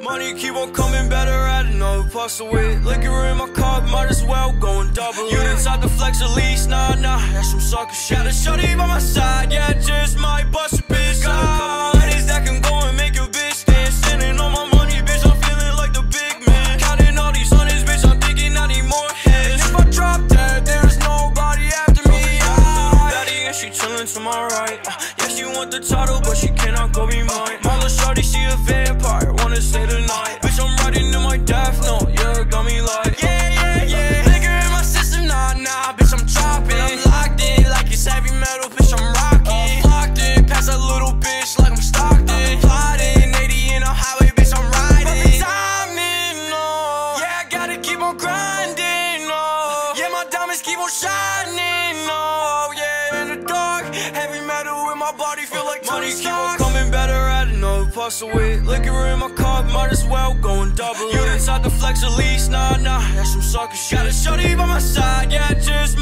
Money keep on coming, better add another parcel with liquor in my cup, might as well go and double. You inside the flex at least, nah, nah, that's some sucker shit. Got a shorty by my side, yeah, just might bust a bitch. Got a couple ladies that can go and make your bitch dance. Sitting on my money, bitch, I'm feeling like the big man. Counting all these hundreds, bitch, I'm thinking I need more hands. If I drop dead, there's nobody after me. Daddy and she chillin' to my right. Uh, yeah, she want the title, but she cannot go be mine. Little shorty, she a vampire, my diamonds keep on shining, no. Yeah, in the dark, heavy metal in my body, feel like money keep on coming, better add another parcel with liquor in my cup, might as well go and double. You inside the flex at least, nah, nah, that's some sucker shit. Got a shorty by my side, yeah, just a